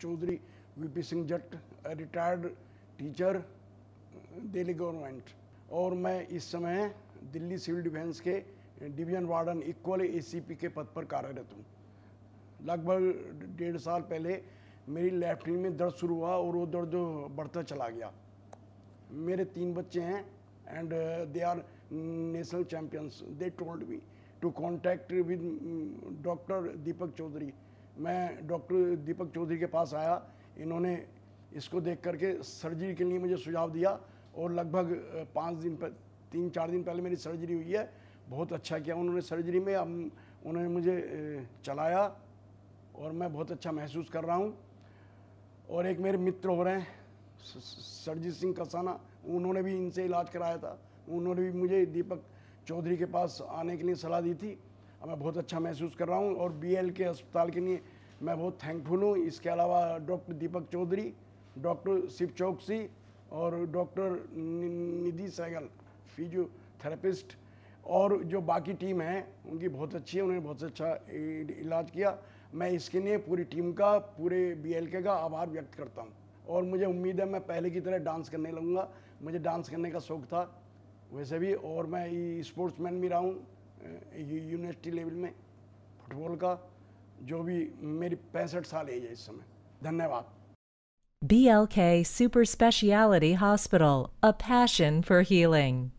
Chaudhary VP Singh Jat retired teacher Delhi government और मैं इस समय दिल्ली सिविल डिफेंस के डिवीज़न वार्डन इक्वल एसीपी के पद पर कार्यरत हूँ। लगभग डेढ़ साल पहले मेरी लेफ़्ट में दर्द शुरू हुआ और वो दर्द बढ़ता चला गया। मेरे तीन बच्चे हैं and they are national champions they told me to contact with doctor Deepak Chaudhary मैं डॉक्टर दीपक चौधरी के पास आया। इन्होंने इसको देख करके सर्जरी के लिए मुझे सुझाव दिया और लगभग पाँच दिन पर तीन चार दिन पहले मेरी सर्जरी हुई है। बहुत अच्छा किया उन्होंने सर्जरी में। अब उन्होंने मुझे चलाया और मैं बहुत अच्छा महसूस कर रहा हूँ। और एक मेरे मित्र हो रहे हैं सरजीत सिंह कसाना, उन्होंने भी इनसे इलाज कराया था। उन्होंने भी मुझे दीपक चौधरी के पास आने के लिए सलाह दी थी। मैं बहुत अच्छा महसूस कर रहा हूँ और बीएल के अस्पताल के लिए मैं बहुत थैंकफुल हूँ। इसके अलावा डॉक्टर दीपक चौधरी, डॉक्टर शिव चौकसी और डॉक्टर निधि सहगल फिजियोथेरेपिस्ट और जो बाकी टीम है, उनकी बहुत अच्छी है, उन्होंने बहुत अच्छा इलाज किया। मैं इसके लिए पूरी टीम का, पूरे बी के का आभार व्यक्त करता हूँ और मुझे उम्मीद है मैं पहले की तरह डांस करने लगूँगा। मुझे डांस करने का शौक़ था वैसे भी और मैं स्पोर्ट्समैन भी रहा हूँ। यूनिवर्सिटी लेवल में फुटबॉल का जो भी मेरी पैंसठ साल एज है इस समय। धन्यवाद। B L K super speciality hospital a passion for healing